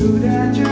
stood at your